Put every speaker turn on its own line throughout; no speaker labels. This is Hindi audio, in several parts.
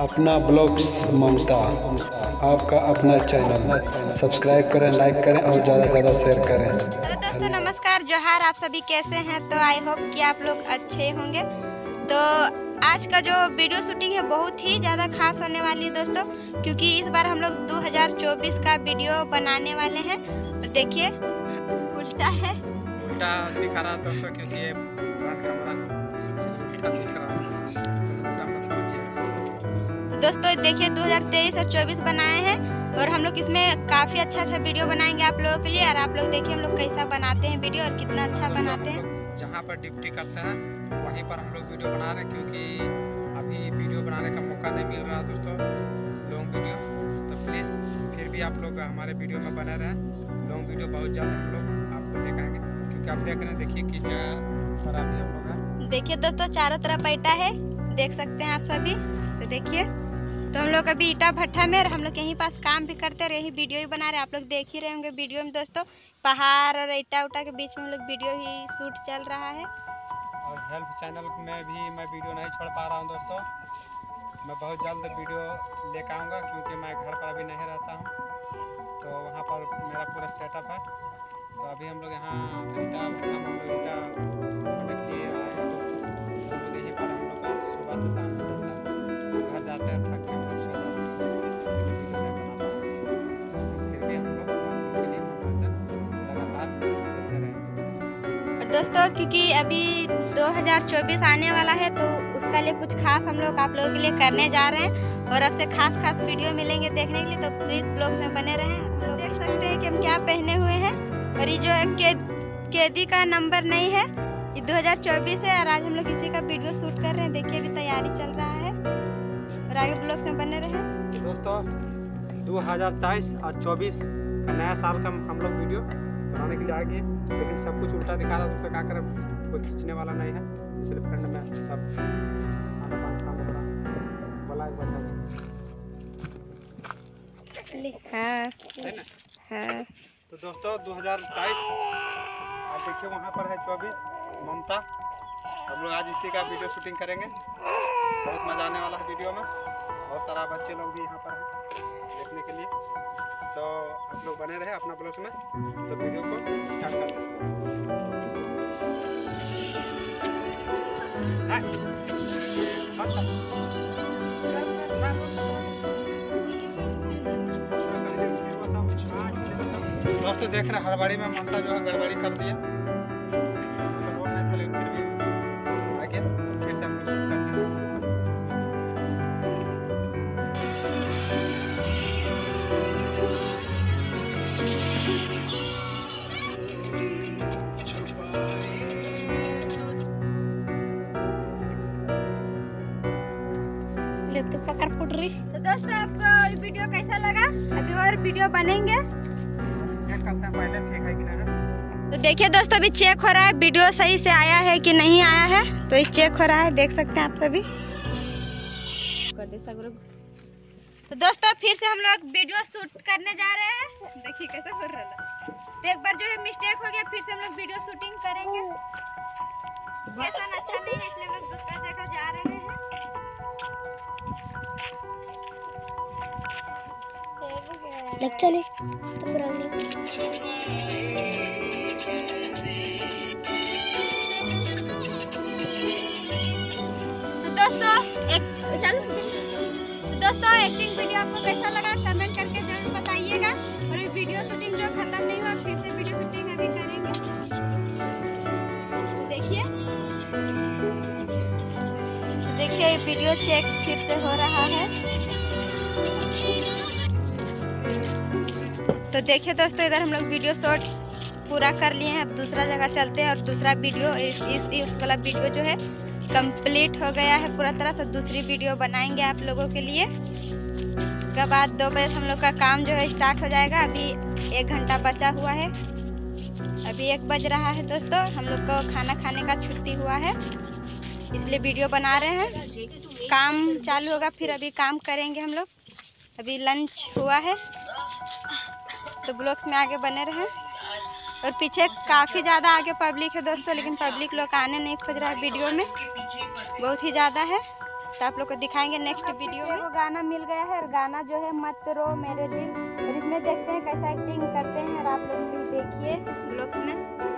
अपना ब्लॉग्स ममता आपका अपना चैनल सब्सक्राइब करें लाइक करें और ज़्यादा से ज़्यादा शेयर करें।
हेलो दोस्तों नमस्कार जोहार आप सभी कैसे हैं? तो आई होप कि आप लोग अच्छे होंगे। तो आज का जो वीडियो शूटिंग है बहुत ही ज़्यादा खास होने वाली है दोस्तों क्योंकि इस बार हम लोग 2024 का वीडियो बनाने वाले हैं। और देखिए उल्टा है।
उल्टा दिखा रहा दोस्तों क्योंकि ये फ्रंट कैमरा दिख रहा है।
दोस्तों देखिए 2023 और 24 बनाए हैं और हम लोग इसमें काफ़ी अच्छा अच्छा वीडियो बनाएँगे आप लोगों के लिए और आप लोग देखिए हम लोग कैसा बनाते हैं वीडियो और कितना अच्छा बनाते हैं।
जहाँ पर ड्यूटी करते हैं वहीं पर हम लोग वीडियो बना रहे हैं क्योंकि अभी वीडियो बनाने का मौका नहीं मिल रहा दोस्तों लॉन्ग वीडियो तो प्लीज़ फिर भी आप लोग हमारे वीडियो में बने रहें। लॉन्ग वीडियो बहुत जल्द हम लोग आपको दिखाएँगे क्योंकि आप देख रहे हैं देखिए किस जगह पर अभी हम लोग
देखिए दोस्तों चारों तरफ़ बैठा है देख सकते हैं आप सभी। तो देखिए। तो हम लोग अभी ईटा भट्ठा में और हम लोग यहीं पास काम भी करते और यही वीडियो ही बना रहे आप लोग देख ही रहे होंगे वीडियो में दोस्तों। पहाड़ और ईटा उटा के बीच में हम लोग वीडियो ही शूट चल रहा है।
और हेल्प चैनल में भी मैं वीडियो नहीं छोड़ पा रहा हूँ दोस्तों। मैं बहुत जल्द वीडियो लेकर आऊँगा क्योंकि मैं घर पर अभी नहीं रहता हूँ। तो वहाँ पर मेरा पूरा सेटअप है। तो अभी हम लोग यहाँ ईटा भट्टा में हम लोग ईटा
दोस्तों क्योंकि अभी 2024 आने वाला है तो उसका लिए कुछ खास हम लोग आप लोगों के लिए करने जा रहे हैं। और अब से खास खास वीडियो मिलेंगे देखने के लिए तो प्लीज़ ब्लॉग्स में बने रहें। लोग देख सकते हैं कि हम क्या पहने हुए हैं। और ये जो है के, कैदी का नंबर नहीं है ये 2024 है और आज हम लोग इसी का वीडियो शूट कर रहे हैं। देखिए अभी तैयारी चल रहा है। और आगे ब्लॉग्स में बने रहें।
दोस्तों 2023 और 24 का नया साल का हम लोग वीडियो बनाने के लिए आ गए लेकिन सब कुछ उल्टा दिखा रहा तो क्या करें? कोई खींचने वाला नहीं है इसलिए फ्रेंड में सब खाना पान खाने पड़ा बोला एक बार
हाँ।
है तो दोस्तों 2022 आप देखिए वहाँ पर है 24 ममता। हम लोग आज इसी का वीडियो शूटिंग करेंगे। बहुत मज़ा आने वाला है वीडियो में। बहुत सारा बच्चे लोग भी यहाँ पर हैं देखने के लिए। तो आप लोग बने रहे अपना ब्लॉग में तो वीडियो को स्टार्ट करते हैं। दोस्तों, देख रहे हड़बड़ी में ममता जो है गड़बड़ी कर दिया तो
पकड़ फुट रही। तो दोस्तों आपको ये वीडियो कैसा लगा? अभी और वीडियो बनेंगे।
चेक करते हैं पहले ठीक है कि नहीं। है
तो देखिए दोस्तों अभी चेक हो रहा है वीडियो सही से आया है कि नहीं आया है। तो ये चेक हो रहा है देख सकते हैं आप सभी। कर दे तो दोस्तों फिर से हम लोग वीडियो शूट करने जा रहे हैं। देखिए कैसा हो रहा है। तो एक बार जो है मिस्टेक हो गया फिर से हम लोग वीडियो शूटिंग करेंगे। लोकेशन अच्छा नहीं है इसलिए हम लोग दूसरा जगह
लग चले तो
तो दोस्तों तो एक्टिंग वीडियो आपको कैसा लगा? कमेंट करके ज़रूर बताइएगा। और ये वीडियो शूटिंग जो खत्म नहीं हुआ, फिर से वीडियो शूटिंग अभी करेंगे। देखिए। तो देखिए, ये वीडियो चेक फिर से हो रहा है। तो देखिए दोस्तों इधर हम लोग वीडियो शॉट पूरा कर लिए हैं। अब दूसरा जगह चलते हैं और दूसरा वीडियो इस इस, इस वाला वीडियो जो है कंप्लीट हो गया है पूरा तरह से। दूसरी वीडियो बनाएँगे आप लोगों के लिए। उसके बाद दो बजे हम लोग का काम जो है स्टार्ट हो जाएगा। अभी एक घंटा बचा हुआ है। अभी एक बज रहा है दोस्तों। हम लोग को खाना खाने का छुट्टी हुआ है। इसलिए वीडियो बना रहे हैं। काम चालू होगा फिर अभी काम करेंगे हम लोग। अभी लंच हुआ है। तो ब्लॉग्स में आगे बने रहें। और पीछे काफ़ी ज़्यादा आगे पब्लिक है दोस्तों लेकिन पब्लिक लोग आने नहीं खोज रहा है वीडियो में। बहुत ही ज़्यादा है। तो आप लोग को दिखाएँगे नेक्स्ट वीडियो में। वो गाना मिल गया है और गाना जो है मत रो मेरे दिल। और इसमें देखते हैं कैसा एक्टिंग करते हैं और आप लोग भी देखिए। ब्लॉग्स में।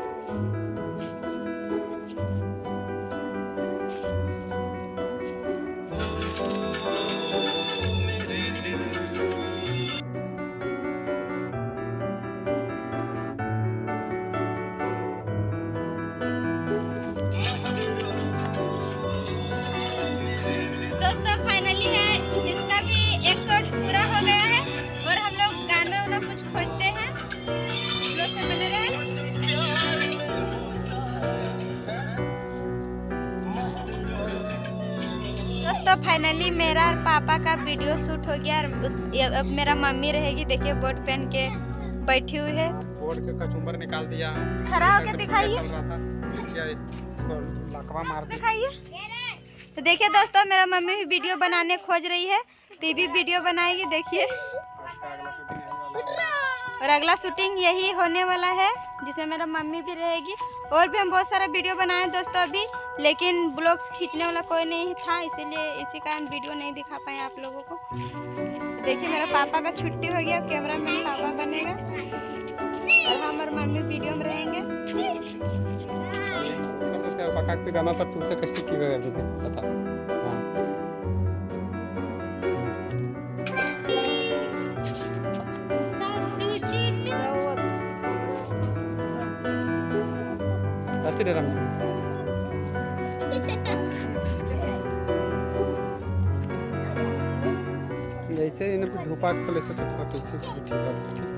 दोस्तों फाइनली मेरा और पापा का वीडियो शूट हो गया और उस अब मेरा मम्मी रहेगी देखिए बोर्ड पहन के बैठी हुई है।
बोर्ड के कचुम्बर निकाल दिया।
खड़ा होके दिखाइए। दिखाइए। तो देखिए दोस्तों मेरा मम्मी भी वीडियो बनाने खोज रही है। टीवी वीडियो बनाएगी देखिए। और अगला शूटिंग यही होने वाला है जिसमें मेरा मम्मी भी रहेगी। और भी हम बहुत सारा वीडियो बनाए दोस्तों अभी। लेकिन ब्लॉग्स खींचने वाला कोई नहीं था इसीलिए इसी कारण वीडियो नहीं दिखा पाए आप लोगों को। देखिए मेरा पापा का छुट्टी हो गया कैमरा मैन पापा बनेगा। और हम और मम्मी वीडियो में रहेंगे।
गाना पर तुमसे कैसे की हाँ अच्छी डरम जैसे इन्हें धूपा खोले से तो थोड़ा ठीक है।